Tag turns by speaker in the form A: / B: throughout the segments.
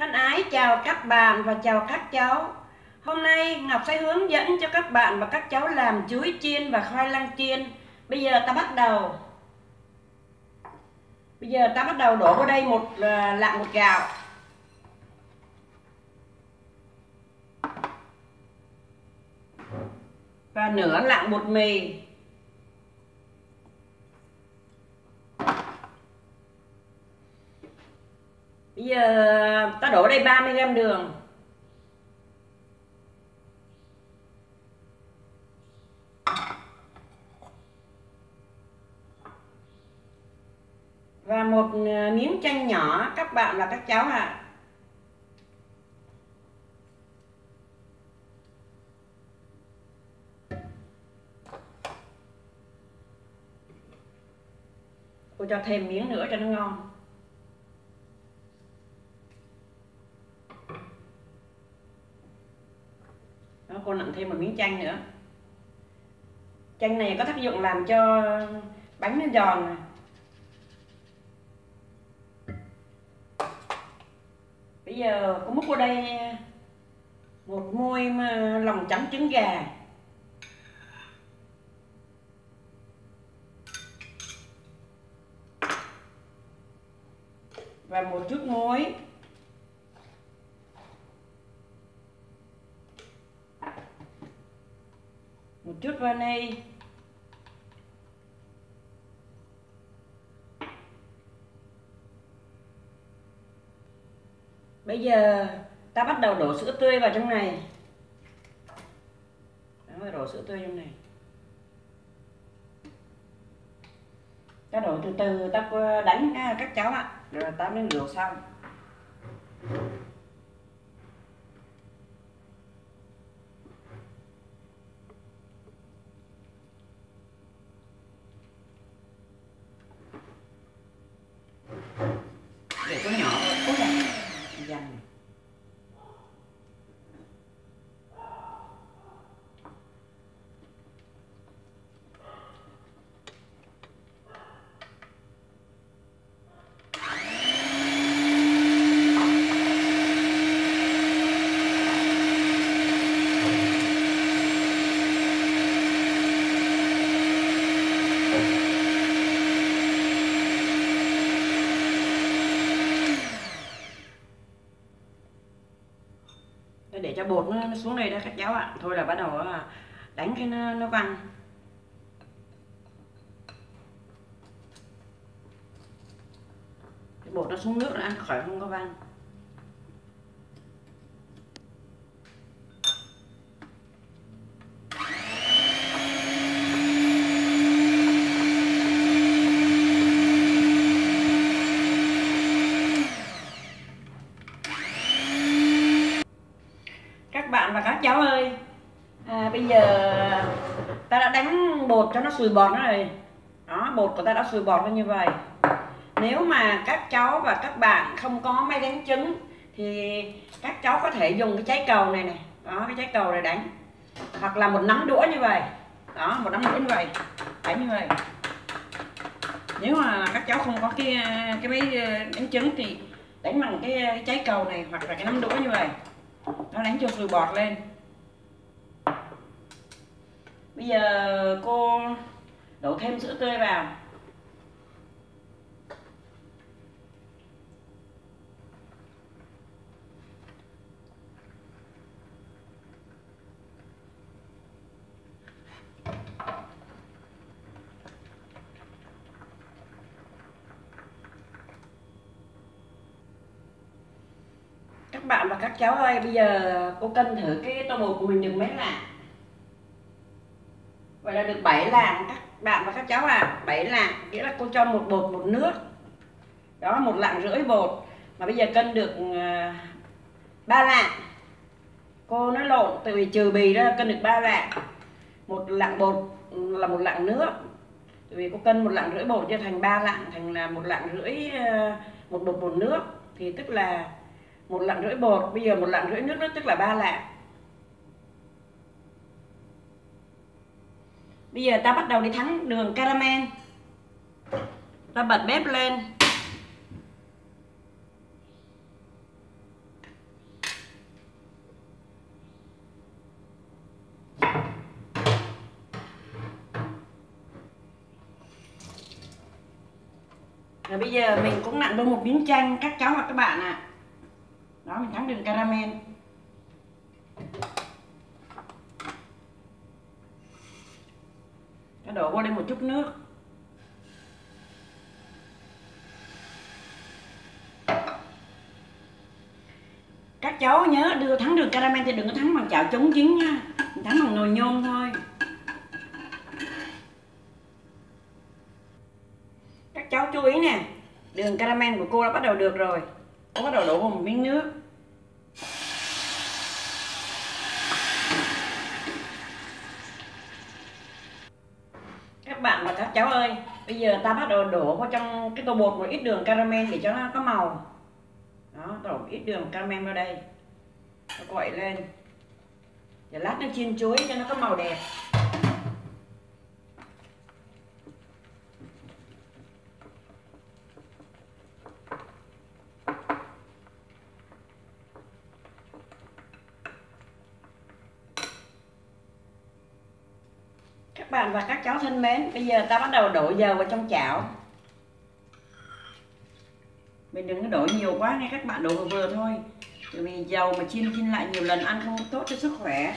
A: Thân ái chào các bạn và chào các cháu. Hôm nay Ngọc sẽ hướng dẫn cho các bạn và các cháu làm chuối chiên và khoai lang chiên. Bây giờ ta bắt đầu. Bây giờ ta bắt đầu đổ vào đây một ờ, lạng một gạo. Và nửa lạng bột mì. Bây giờ ta đổ đây 30g đường Và một ờ, miếng chanh nhỏ các bạn và các cháu ạ à. Cô cho thêm miếng nữa cho nó ngon đó, cô nặn thêm một miếng chanh nữa. Chanh này có tác dụng làm cho bánh nó giòn này. bây giờ có múc vào đây một muôi lòng trắng trứng gà. Và một chút muối. Chút vani bây giờ ta bắt đầu đổ sữa tươi vào trong này. Đó, đổ sữa tươi trong này. Ta đổ từ từ ta đánh à, các cháu ạ. Rồi ta mới đổ xong để cho bột nó, xuống đây đó các cháu ạ. Thôi là bắt đầu à, đánh cái nó, nó văng. Cái bột nó xuống nước là ăn khỏi không có văng bạn và các cháu ơi à, bây giờ ta đã đánh bột cho nó sùi bọt nó rồi đó bột của ta đã sùi bọt nó như vậy. Nếu mà các cháu và các bạn không có máy đánh trứng thì các cháu có thể dùng cái trái cầu này này. Đó cái trái cầu này đánh. Hoặc là một nắm đũa như vậy. Đó một nắm đũa như vậy. Đánh như vậy. Nếu mà các cháu không có cái cái máy ờ, đánh trứng thì đánh bằng cái, ờ, cái trái cầu này hoặc là cái nắm đũa như vậy. Nó đánh cho sùi bọt lên bây giờ cô đổ thêm sữa tươi vào. Các bạn và các cháu ơi, bây giờ cô cân thử cái tô bột của mình được mấy lạng là được 7 lạng các bạn và các cháu à 7 lạng, nghĩa là cô cho một bột, một nước. Đó, một lạng rưỡi bột. Mà bây giờ cân được ờ, ba lạng. Cô nói lộn từ vì trừ bì ra cân được ba lạng. Một lạng bột là một lạng nước. Tại vì cô cân một lạng rưỡi bột cho thành ba lạng, thành là một lạng rưỡi ờ, một bột bột nước. Thì tức là một lạng rưỡi bột, bây giờ một lạng rưỡi nước đó tức là ba lạng. bây giờ ta bắt đầu đi thắng đường caramel. Ta bật bếp lên. Rồi bây giờ mình cũng nặn vô một miếng chanh, các cháu và các bạn ạ. À. Đó, mình thắng đường caramel. Đổ vô đây một chút nước. Các cháu nhớ đưa thắng đường caramel thì đừng có thắng bằng chảo chống chín nha. Thắng bằng nồi nhôm thôi. Các cháu chú ý nè, đường caramel của cô đã bắt đầu được rồi. Cô bắt đầu đổ vào một miếng nước các bạn và các cháu ơi, bây giờ ta bắt đầu đổ vào trong cái tô bột một ít đường caramel để cho nó có màu. Đó, đổ ít đường caramel vào đây. Nó quậy lên. Để lát nó chiên chuối cho nó có màu đẹp. Các bạn và các cháu thân mến, bây giờ ta bắt đầu đổ dầu vào trong chảo. Mình đừng có đổ nhiều quá nghe các bạn đổ vừa vừa thôi. Bởi vì dầu mà chiên chiên lại nhiều lần ăn không tốt cho sức khỏe.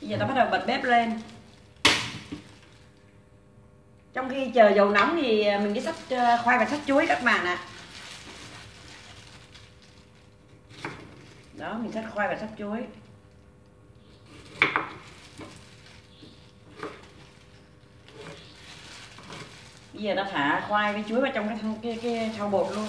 A: Bây giờ ta bắt đầu bật bếp lên. Trong khi chờ dầu nóng thì mình đi sắt ờ, khoai và sắt chuối các bạn ạ. Đó, mình sắt khoai và sắt chuối. Bây giờ ta thả khoai với chuối vào trong cái cái cái thau bột luôn.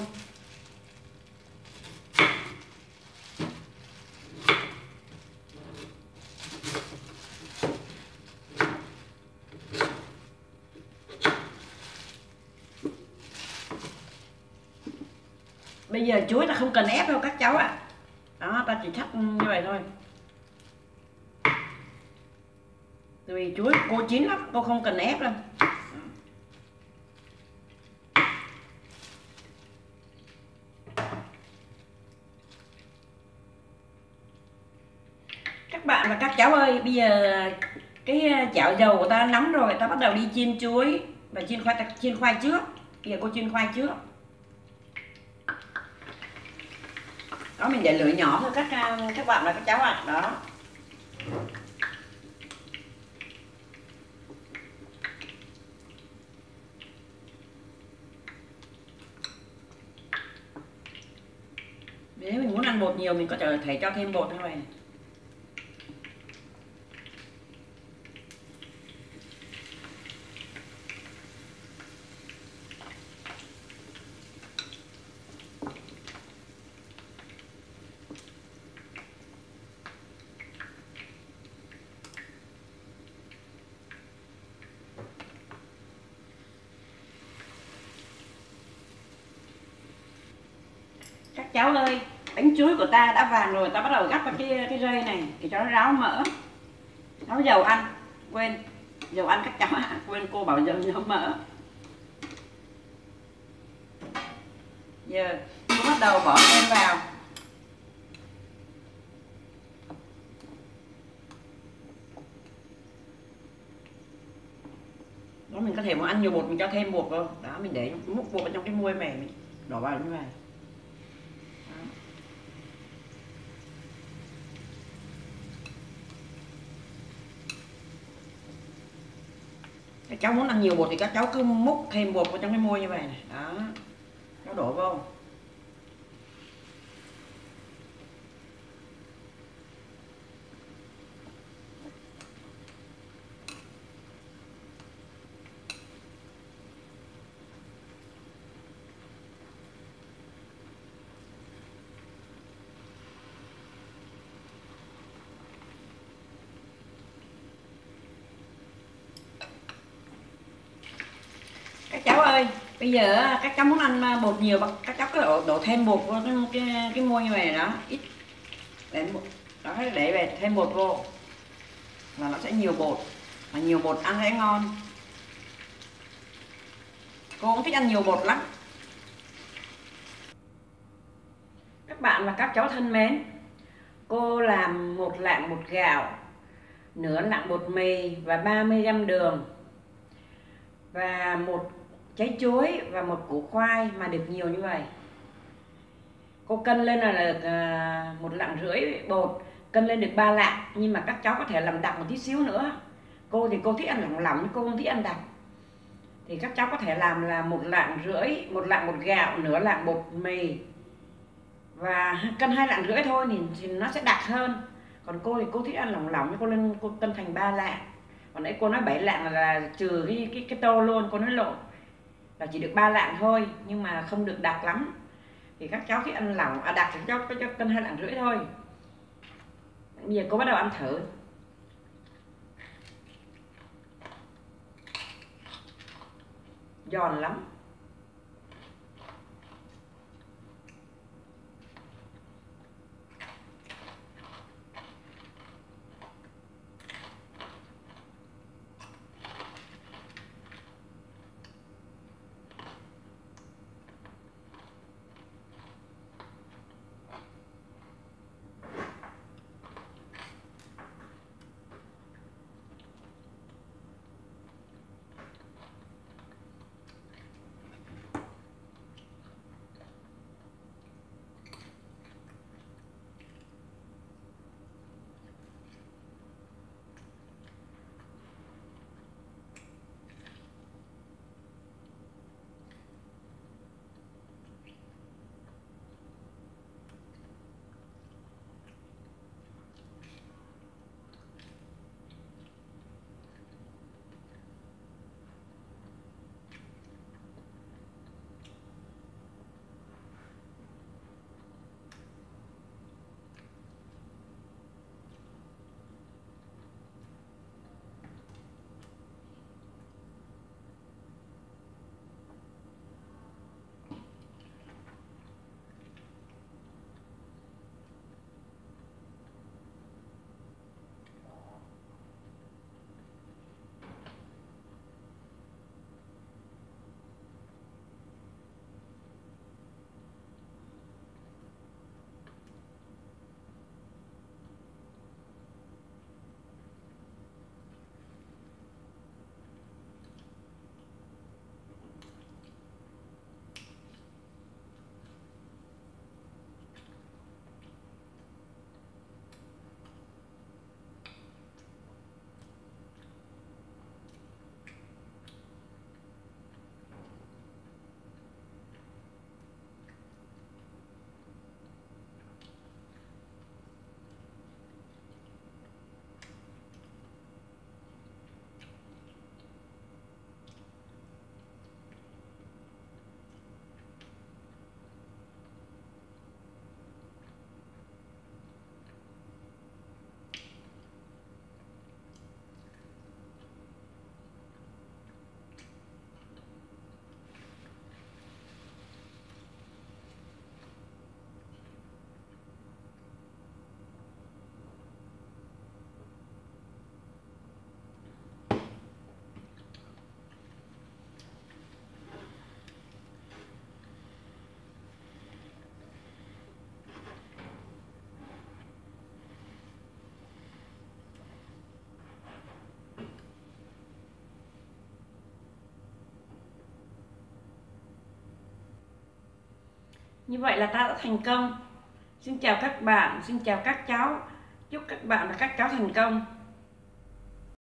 A: Bây giờ chuối ta không cần ép đâu, các cháu ạ. À. đó, ta chỉ thắt như vậy thôi. Vì chuối cô chín lắm, cô không cần ép đâu các bạn và các cháu ơi, bây giờ cái ờ, chảo dầu của ta nóng rồi, ta bắt đầu đi chiên chuối và chiên khoai chiên khoai trước. Bây giờ cô chiên khoai trước. Đó, mình để lửa nhỏ thôi, các ờ, các bạn và các cháu ạ. À. đó. Nếu mình muốn ăn bột nhiều, mình có thể cho thêm bột thôi. Các cháu ơi bánh chuối của ta đã vàng rồi ta bắt đầu gắp vào cái cái rây này để cho nó ráo mỡ. Ráo dầu ăn quên dầu ăn các cháu à, quên cô bảo dầu nhớ mỡ. Giờ cô bắt đầu bỏ thêm vào. Đó mình có thể muốn ăn nhiều bột mình cho thêm bột vào. Đó mình để múc bột vào trong cái muôi mềm mình. Đổ vào như vậy các cháu muốn ăn nhiều bột thì các cháu cứ múc thêm bột vào trong cái môi như vậy này. Đó. Cháu đổ vô. Các cháu ơi bây giờ các cháu muốn ăn à, bột nhiều các cháu cứ đổ, đổ thêm bột vô cái cái, cái muôi như này đó ít. Để đó để về thêm bột vô. Là nó sẽ nhiều bột. Mà nhiều bột ăn sẽ ngon. Cô cũng thích ăn nhiều bột lắm. Các bạn và các cháu thân mến cô làm một lạng bột gạo nửa lạng bột mì và 30 g đường và một trái chuối và một củ khoai mà được nhiều như vậy. Cô cân lên là, được à, một lạng rưỡi bột cân lên được ba lạng nhưng mà các cháu có thể làm đặc một tí xíu nữa. Cô thì cô thích ăn lỏng lỏng nhưng cô không thích ăn đặc thì các cháu có thể làm là một lạng rưỡi một lạng bột gạo nửa lạng bột mì. Và cân hai lạng rưỡi thôi thì, thì nó sẽ đặc hơn. Còn cô thì cô thích ăn lỏng lỏng cô lên cô cân thành ba lạng. Còn nãy cô nói bảy lạng là, là trừ cái cái cái tô luôn cô nói lộn là chỉ được ba lạng thôi, nhưng mà không được đặc lắm. Thì các cháu thích ăn lỏng à đặc thì các cháu có cho cân hai lạng rưỡi thôi. Bây giờ cô bắt đầu ăn thử. Giòn lắm. Như vậy là ta đã thành công. Xin chào các bạn, xin chào các cháu. Chúc các bạn và các cháu thành công.